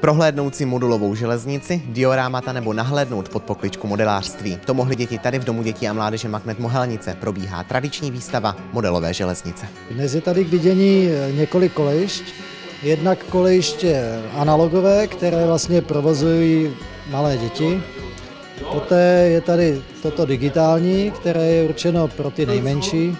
Prohlédnout si modulovou železnici, diorámata nebo nahlédnout pod pokličku modelářství. To mohli děti tady v Domu dětí a mládeže Magnet Mohelnice. Probíhá tradiční výstava modelové železnice. Dnes je tady k vidění několik kolejišť. Jednak kolejiště analogové, které vlastně provozují malé děti. Poté je tady toto digitální, které je určeno pro ty nejmenší.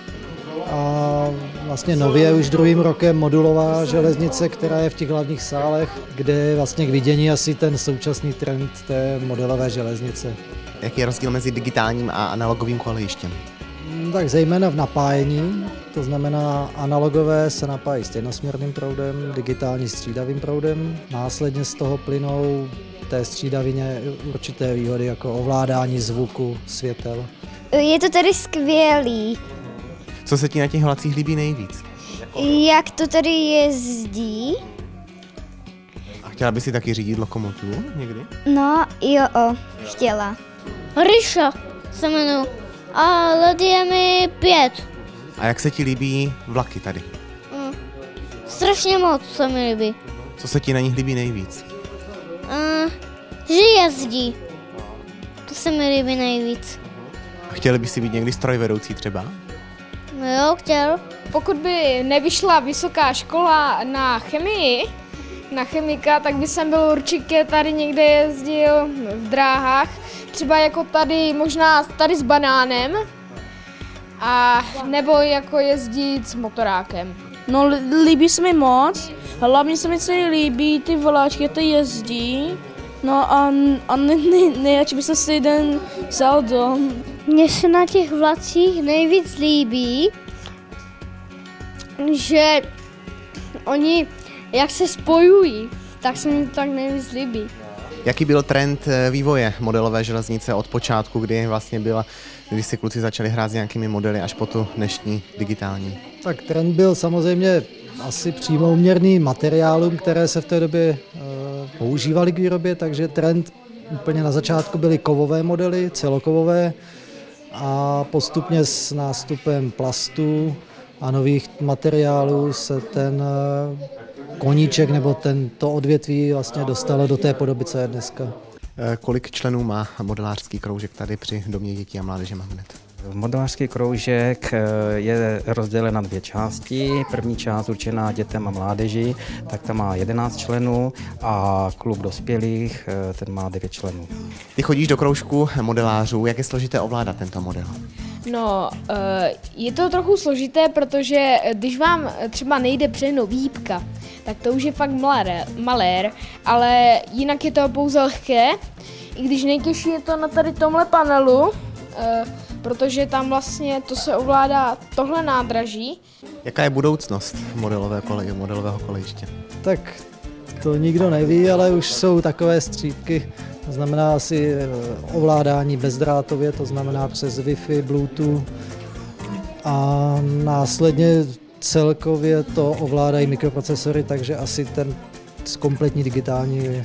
A vlastně nově už druhým rokem modulová železnice, která je v těch hlavních sálech, kde je vlastně k vidění asi ten současný trend té modelové železnice. Jaký je rozdíl mezi digitálním a analogovým kolejištěm? Tak zejména v napájení, to znamená analogové se napájí stejnosměrným proudem, digitální střídavým proudem, následně z toho plynou té střídavině určité výhody jako ovládání zvuku, světel. Je to tady skvělý. Co se ti na těch vlacích líbí nejvíc? Jak to tady jezdí? A chtěla by si taky řídit lokomotivu někdy? No, jo, chtěla. Ryša se jmenuji. A let je mi pět. A jak se ti líbí vlaky tady? Mm. Strašně moc se mi líbí. Co se ti na nich líbí nejvíc? Uh, že jezdí. To se mi líbí nejvíc. A chtěli by si být někdy strojvedoucí třeba? No jo, chtěl. Pokud by nevyšla vysoká škola na chemii, na chemika, tak by jsem byl určitě tady někde jezdil v dráhách. Třeba jako tady, možná tady s banánem, a nebo jako jezdit s motorákem. No líbí se mi moc, hlavně se mi celý líbí ty voláčky, to jezdí. No a, a ne, ne, nejradši by se si jeden vzal dom. Mně se na těch vlacích nejvíc líbí, že oni, jak se spojují, tak se mi to tak nejvíc líbí. Jaký byl trend vývoje modelové železnice od počátku, kdy vlastně byla, když si kluci začali hrát s nějakými modely až po tu dnešní digitální? Tak trend byl samozřejmě asi přímo uměrný materiálům, které se v té době e, používaly k výrobě, takže trend úplně na začátku byly kovové modely, celokovové a postupně s nástupem plastu a nových materiálů se ten koníček nebo tento odvětví vlastně dostalo do té podoby, co je dneska. Kolik členů má modelářský kroužek tady při Domě dětí a mládeže Magnet? Modelářský kroužek je rozdělen na dvě části. První část určená dětem a mládeži, tak tam má 11 členů a klub dospělých, ten má 9 členů. Ty chodíš do kroužku modelářů, jak je složité ovládat tento model? No, je to trochu složité, protože když vám třeba nejde přehnout výpka, tak to už je fakt malér, ale jinak je to pouze lehké, i když nejtěžší je to na tady tomhle panelu, protože tam vlastně to se ovládá tohle nádraží. Jaká je budoucnost modelové koleje, modelového kolejiště? Tak to nikdo neví, ale už jsou takové střídky, to znamená asi ovládání bezdrátově, to znamená přes Wi-Fi, Bluetooth a následně celkově to ovládají mikroprocesory, takže asi ten kompletní digitální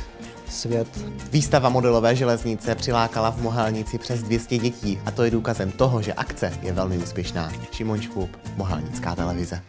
svět. Výstava modelové železnice přilákala v Mohelnici přes 200 dětí a to je důkazem toho, že akce je velmi úspěšná. Šimon Škůb, Mohelnická televize.